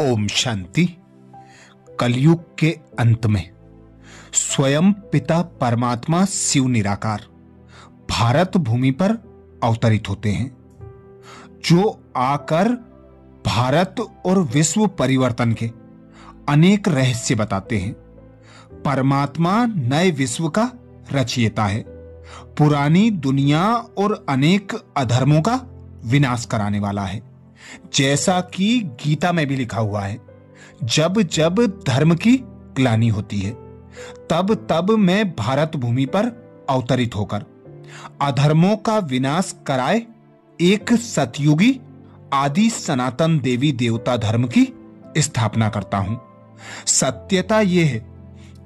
ओम शांति। कलयुग के अंत में स्वयं पिता परमात्मा शिव निराकार भारत भूमि पर अवतरित होते हैं, जो आकर भारत और विश्व परिवर्तन के अनेक रहस्य बताते हैं। परमात्मा नए विश्व का रचयिता है, पुरानी दुनिया और अनेक अधर्मों का विनाश कराने वाला है। जैसा कि गीता में भी लिखा हुआ है, जब जब धर्म की ग्लानी होती है, तब तब मैं भारत भूमि पर अवतरित होकर अधर्मों का विनाश कराए एक सतयुगी आदि सनातन देवी देवता धर्म की स्थापना करता हूँ। सत्यता यह है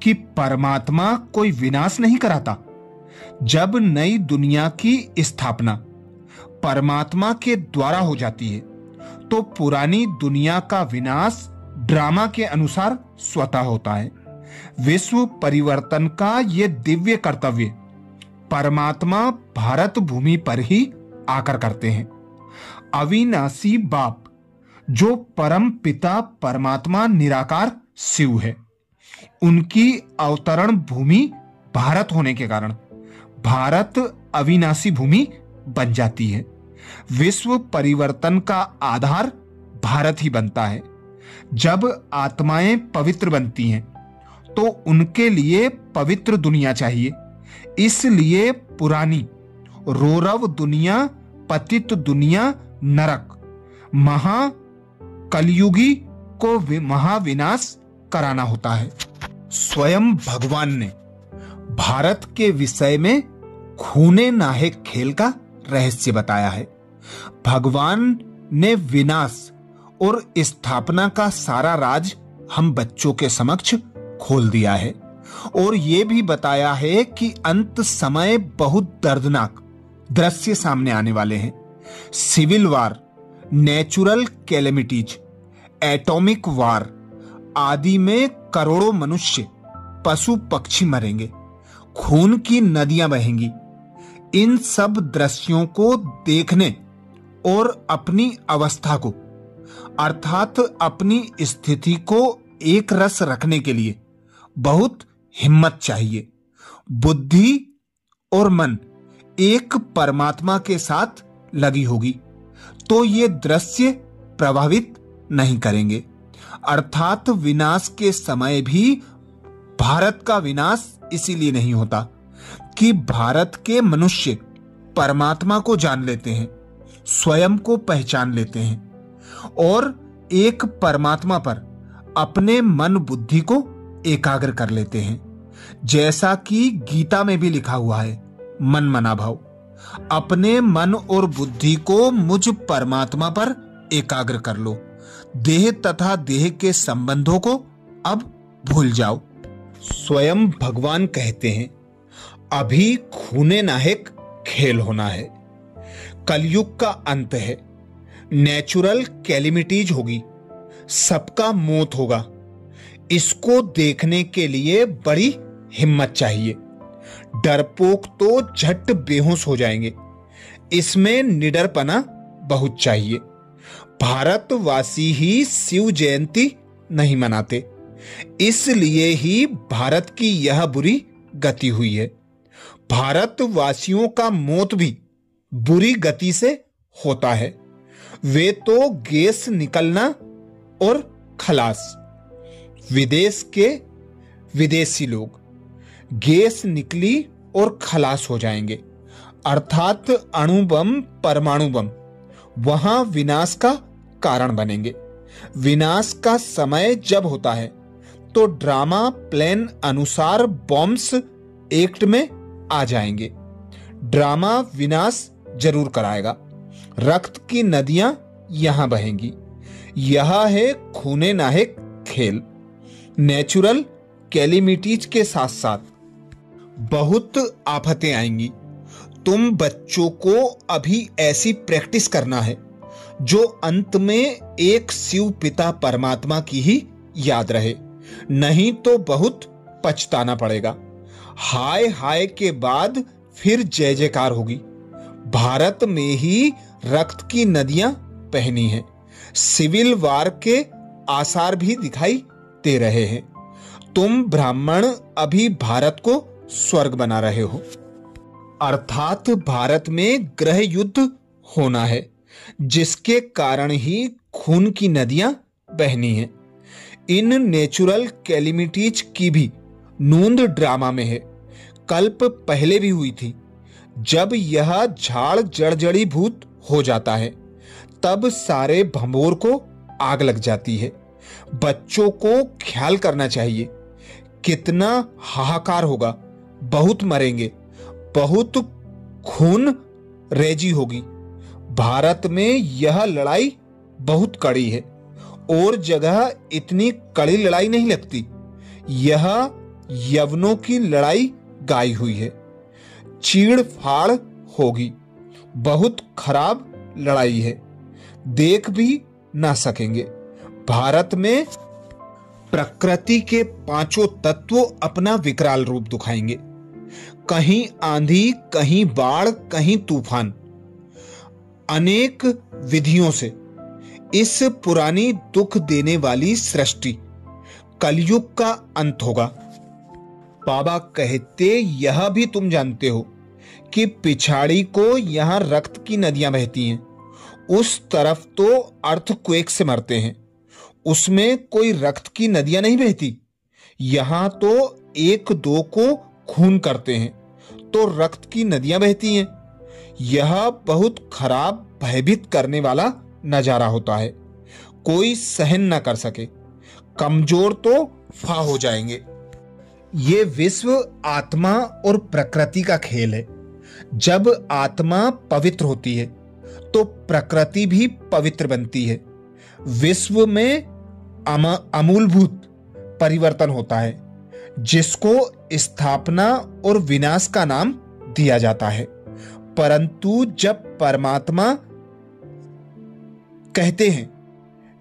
कि परमात्मा कोई विनाश नहीं कराता। जब नई दुनिया की स्थापना परमात्मा के द्वारा हो जाती है तो पुरानी दुनिया का विनाश ड्रामा के अनुसार स्वतः होता है। विश्व परिवर्तन का यह दिव्य कर्तव्य परमात्मा भारत भूमि पर ही आकर करते हैं। अविनाशी बाप, जो परम पिता परमात्मा निराकार शिव है। उनकी अवतरण भूमि भारत होने के कारण भारत अविनाशी भूमि बन जाती है। विश्व परिवर्तन का आधार भारत ही बनता है। जब आत्माएँ पवित्र बनती हैं तो उनके लिए पवित्र दुनिया चाहिए। इसलिए पुरानी, रोरव दुनिया, पतित दुनिया, नरक, महा कलयुगी को महाविनाश कराना होता है। स्वयं भगवान ने भारत के विषय में खूने नाहे खेल का रहस्य बताया है। भगवान ने विनाश और स्थापना का सारा राज हम बच्चों के समक्ष खोल दिया है और यह भी बताया है कि अंत समय बहुत दर्दनाक दृश्य सामने आने वाले हैं। Civil war, natural calamities, atomic war, आदि में करोड़ों मनुष्य, पशु पक्षी मरेंगे, खून की नदियाँ बहेंगी इन सब दृश्यों को देखने और अपनी अवस्था को, अर्थात अपनी स्थिति को एक रस रखने के लिए बहुत हिम्मत चाहिए। बुद्धि और मन एक परमात्मा के साथ लगी होगी तो ये दृश्य प्रभावित नहीं करेंगे। अर्थात विनाश के समय भी भारत का विनाश इसीलिए नहीं होता। कि भारत के मनुष्य परमात्मा को जान लेते हैं, स्वयं को पहचान लेते हैं और एक परमात्मा पर अपने मन बुद्धि को एकाग्र कर लेते हैं। जैसा कि गीता में भी लिखा हुआ है, मन मना भाव। अपने मन और बुद्धि को मुझ परमात्मा पर एकाग्र कर लो। देह तथा देह के संबंधों को अब भूल जाओ। स्वयं भगवान कहते हैं अभी खूने नाहक खेल होना है। कलयुग का अंत है। नेचुरल कैलिमिटीज होगी। सबका मौत होगा। इसको देखने के लिए बड़ी हिम्मत चाहिए। डरपोक तो झट बेहोश हो जाएँगे। इसमें निडरपना बहुत चाहिए। भारतवासी ही शिव जयंती नहीं मनाते। इसलिए ही भारत की यह बुरी गति हुई है। भारतवासियों का मौत भी बुरी गति से होता है। वे तो गैस निकलना और खलास। विदेश के विदेशी लोग गैस निकली और खलास हो जाएँगे। अर्थात अणुबम परमाणु बम वहाँ विनाश का कारण बनेंगे। विनाश का समय जब होता है तो ड्रामा प्लान अनुसार बॉम्ब्स एक्ट में आ जाएँगे। ड्रामा विनाश ज़रूर कराएगा। रक्त की नदियाँ यहाँ बहेंगी। यह है खूने नाहक खेल। नेचुरल कैलिमिटीज के साथ साथ बहुत आफतें आएँगी। तुम बच्चों को अभी ऐसी प्रैक्टिस करना है, जो अंत में एक शिव पिता परमात्मा की ही याद रहे। नहीं तो बहुत पछताना पड़ेगा। हाय हाय के बाद फिर जय जयकार होगी। भारत में ही रक्त की नदियाँ पहनी हैं। सिविल वार के आसार भी दिखाई दे रहे हैं। तुम ब्राह्मण अभी भारत को स्वर्ग बना रहे हो। अर्थात भारत में ग्रह युद्ध होना है, जिसके कारण ही खून की नदियाँ बहनी हैं। इन नेचुरल कैलिमिटीज की भी नूंद ड्रामा में है। कल्प पहले भी हुई थी। जब यह झाड़ जड़जड़ी भूत हो जाता है, तब सारे भंबोर को आग लग जाती है। बच्चों को ख्याल करना चाहिए। कितना हाहाकार होगा। बहुत मरेंगे। बहुत खून रेजी होगी। भारत में यह लड़ाई बहुत कड़ी है। और जगह इतनी कड़ी लड़ाई नहीं लगती। यह यवनों की लड़ाई गाई हुई है। चीड़ फाड़ होगी। बहुत खराब लड़ाई है। देख भी ना सकेंगे। भारत में प्रकृति के पाँचों तत्व अपना विकराल रूप दिखाएँगे। कहीं आंधी, कहीं बाढ़, कहीं तूफ़ान। अनेक विधियों से इस पुरानी दुख देने वाली सृष्टि। कलयुग का अंत होगा। बाबा कहते, यह भी तुम जानते हो कि पिछाड़ी को यहाँ रक्त की नदियाँ बहती हैं। उस तरफ़ तो अर्थक्वेक से मरते हैं। उसमें कोई रक्त की नदियाँ नहीं बहती। यहाँ तो एक दो को खून करते हैं तो रक्त की नदियाँ बहती हैं। यह बहुत खराब, भयभीत करने वाला नज़ारा होता है। कोई सहन न कर सके। कमज़ोर तो फा हो जाएँगे। ये विश्व आत्मा और प्रकृति का खेल है। जब आत्मा पवित्र होती है तो प्रकृति भी पवित्र बनती है। विश्व में अमूलभूत परिवर्तन होता है, जिसको स्थापना और विनाश का नाम दिया जाता है। परंतु जब परमात्मा कहते हैं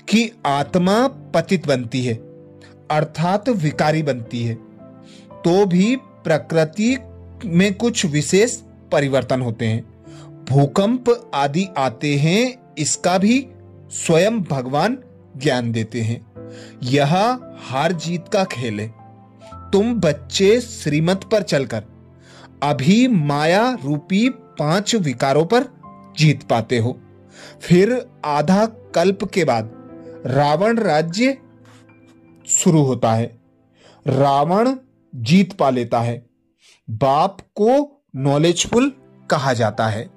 कि आत्मा पतित बनती है, अर्थात विकारी बनती है तो भी प्रकृति में कुछ विशेष परिवर्तन होते हैं। भूकंप आदि आते हैं, इसका भी स्वयं भगवान ज्ञान देते हैं। यह हार जीत का खेल है। तुम बच्चे श्रीमत पर चलकर अभी माया रूपी पाँच विकारों पर जीत पाते हो। फिर आधा कल्प के बाद रावण राज्य शुरू होता है। रावण जीत पा लेता है। बाप को नॉलेजफुल कहा जाता है।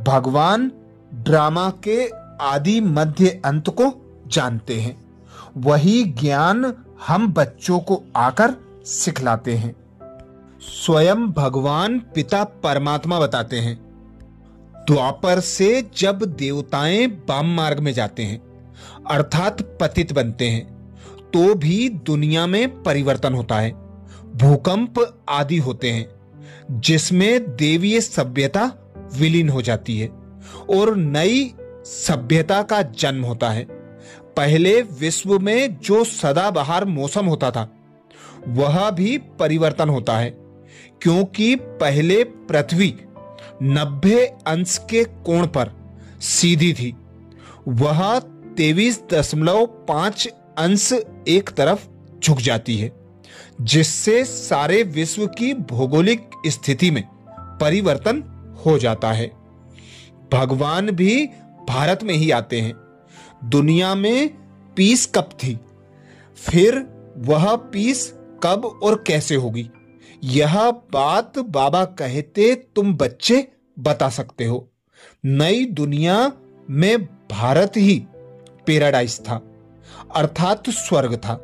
भगवान ड्रामा के आदि मध्य अंत को जानते हैं। वही ज्ञान हम बच्चों को आकर सिखलाते हैं। स्वयं भगवान पिता परमात्मा बताते हैं। द्वापर से जब देवताएँ वाम मार्ग में जाते हैं, अर्थात पतित बनते हैं तो भी दुनिया में परिवर्तन होता है। भूकंप आदि होते हैं, जिसमें देवीय सभ्यता विलीन हो जाती है और नई सभ्यता का जन्म होता है। पहले विश्व में जो सदाबहार मौसम होता था, वह भी परिवर्तन होता है, क्योंकि पहले पृथ्वी नब्बे अंश के कोण पर सीधी थी। वह तेवीस दशमलव पाँच अंश एक तरफ़ झुक जाती है। जिससे सारे विश्व की भौगोलिक स्थिति में परिवर्तन हो जाता है। भगवान भी भारत में ही आते हैं। दुनिया में पीस कब थी? फिर वह पीस कब और कैसे होगी? यह बात बाबा कहते तुम बच्चे बता सकते हो। नई दुनिया में भारत ही पेराडाइज था, अर्थात स्वर्ग था।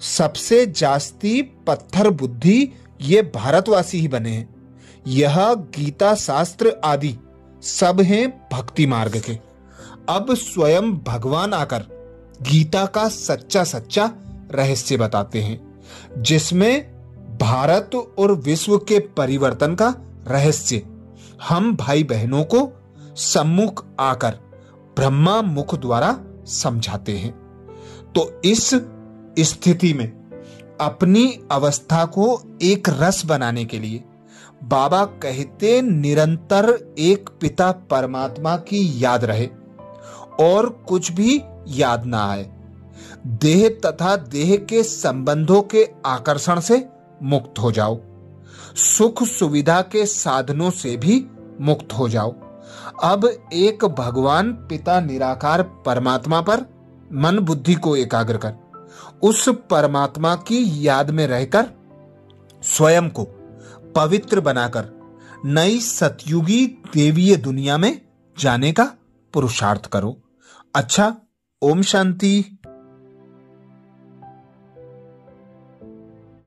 सबसे जास्ती पत्थर बुद्धि ये भारतवासी ही बने हैं। यह गीता शास्त्र आदि सब हैं भक्ति मार्ग के। अब स्वयं भगवान आकर गीता का सच्चा सच्चा रहस्य बताते हैं, जिसमें भारत और विश्व के परिवर्तन का रहस्य। हम भाई बहनों को सम्मुख आकर ब्रह्मा मुख द्वारा समझाते हैं। तो इस स्थिति में, अपनी अवस्था को एक रस बनाने के लिए, बाबा कहते निरंतर एक पिता परमात्मा की याद रहे, और कुछ भी याद ना आए। देह तथा देह के संबंधों के आकर्षण से मुक्त हो जाओ। सुख सुविधा के साधनों से भी मुक्त हो जाओ। अब एक भगवान पिता निराकार परमात्मा पर मन बुद्धि को एकाग्र कर। उस परमात्मा की याद में रहकर, स्वयं को पवित्र बनाकर नई सतयुगी देवीय दुनिया में जाने का पुरुषार्थ करो। अच्छा ओम शांति।